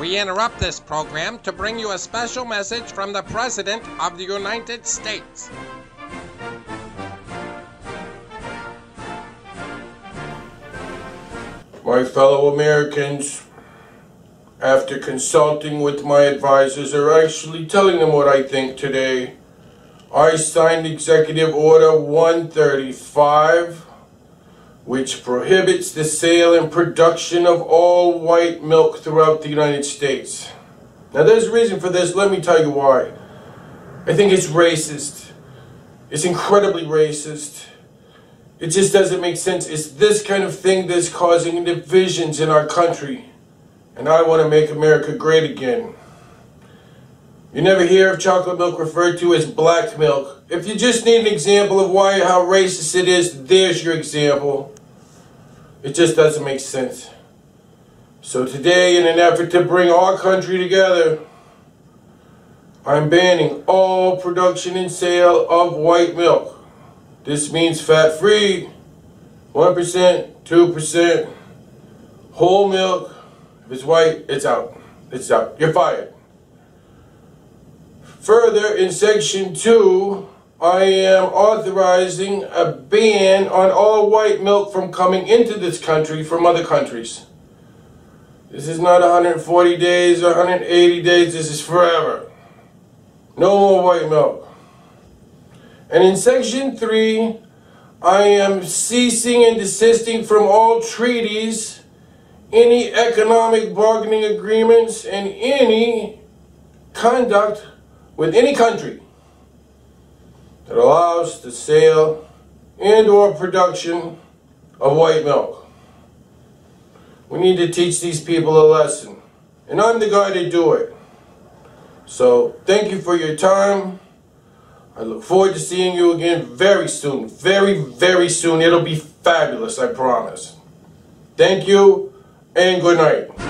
We interrupt this program to bring you a special message from the President of the United States. My fellow Americans, after consulting with my advisors or actually telling them what I think today, I signed Executive Order 135, which prohibits the sale and production of all white milk throughout the United States. Now, there's a reason for this. Let me tell you why. I think it's racist. It's incredibly racist. It just doesn't make sense. It's this kind of thing that's causing divisions in our country. And I want to make America great again. You never hear of chocolate milk referred to as black milk. If you just need an example of why how racist it is, there's your example. It just doesn't make sense. So today, in an effort to bring our country together, I'm banning all production and sale of white milk. This means fat-free, 1%, 2%, whole milk. If it's white, it's out. It's out. You're fired. Further, in Section 2, I am authorizing a ban on all white milk from coming into this country from other countries. This is not 140 days or 180 days, this is forever. No more white milk. And in section 3, I am ceasing and desisting from all treaties, any economic bargaining agreements, and any conduct with any country that allows the sale and or production of white milk. We need to teach these people a lesson. And I'm the guy to do it. So thank you for your time. I look forward to seeing you again very soon. Very, very soon. It'll be fabulous, I promise. Thank you, and good night.